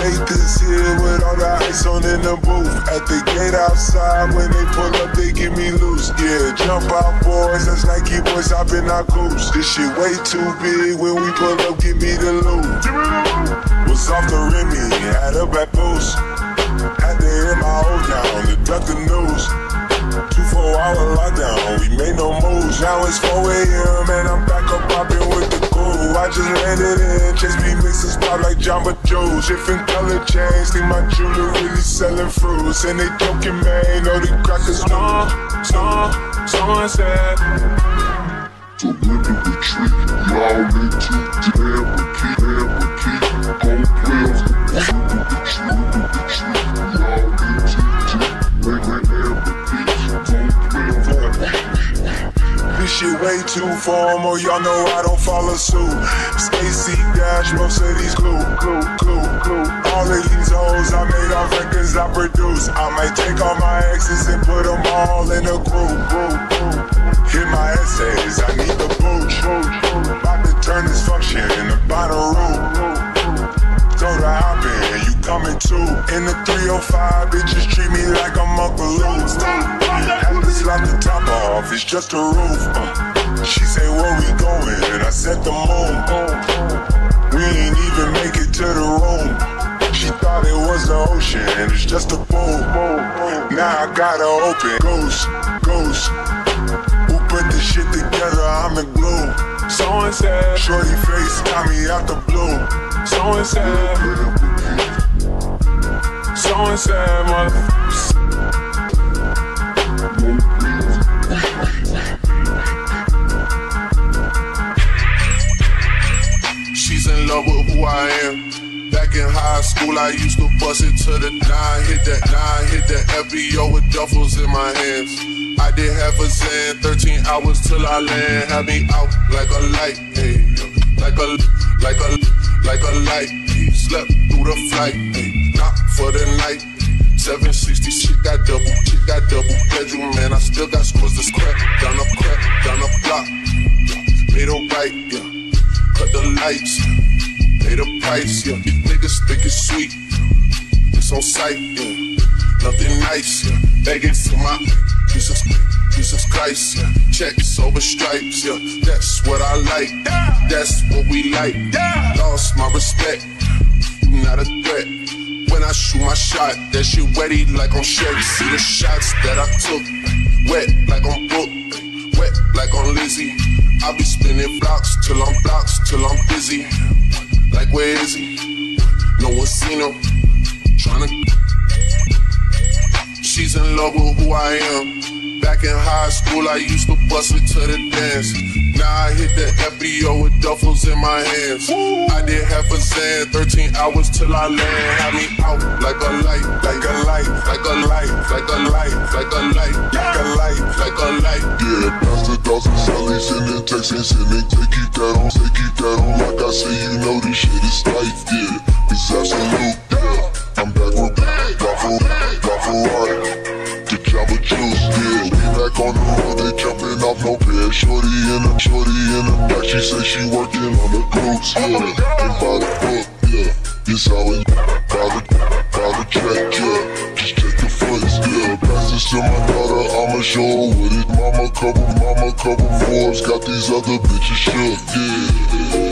Nathan's here with all the ice on in the booth. At the gate outside, when they pull up, they get me loose. Yeah, jump out, boys. That's Nike boys hopping our goose. This shit way too big. When we pull up, give me the loot. Was off the Remy, had a back boost. Had to hit my old down the Landed in, chase me mixing spot like Jamba Joe's. Different color chains, think my jewelry really selling fruits. And they joking, man, know the crackers know. Storm, someone said. Surrender the tree, y'all into damn the key, shit way too formal, y'all know I don't follow suit. Stacy Dash, most of these glue, glue, glue, glue. All of these hoes I made off records I produce. I might take all my exes and put them all in a group, group, group. Hit my essays, I need the booch. About to turn this function into Bonnaroo. Throw the hop in, you coming too. In the 305, bitches treat me like I'm Uncle Luke. To the top off, it's just a roof. Uh, she say, where we going? And I said the moon. We ain't even make it to the room. She thought it was the ocean, it's just a boom. Now I gotta open. Ghost, ghost. Who put this shit together? I'm in glue. Someone said. Shorty face got me out the blue. Someone said. Someone said, mother. Who I am. Back in high school, I used to bust it to the nine, hit that nine, hit that FBO with duffels in my hands. I did half a Zan, 13 hours till I land. Had me out like a light, hey, like a, like a, like a light. Slept through the flight, hey, not for the night. 760, shit got double, shit got double bedroom, man. I still got scores to crack, down the crack, down the block. A right, yeah. Cut the lights, pay the price, yeah. Niggas think it's sweet, it's on sight, yeah. Nothing nice, yeah. Begging for my Jesus, Jesus Christ, yeah. Checks over stripes, yeah. That's what I like, that's what we like. Lost my respect, you not a threat. When I shoot my shot, that shit wetty like on Shaq. See the shots that I took, wet like on Book, wet like on Lizzie. I be spinning blocks till I'm blocks till I'm busy. Where is he? No one seen him. Tryna. She's in love with who I am. Back in high school, I used to bust it to the dance. Now I hit the FBO with duffels in my hands. I did half a Zan, 13 hours till I land. Had me out like a light, like a light, like a light, like a light, like a light, like a light, like a light. Yeah, pass the dozen sallies, sending texts and sending. They that on, they keep that on. Like I say, you know this shit. It's absolute. I'm back with Raffle, Raffle The Java Juice, yeah. We back on the road, they jumping off no bed. Shorty in the, shorty in the back, she say she working on the groups, yeah. And by the book, yeah. This how it, by the, by the track, yeah. Just check the foots, yeah. Pass to my daughter, I'ma show with it. Mama couple, mama couple Forbes, got these other bitches shook, yeah.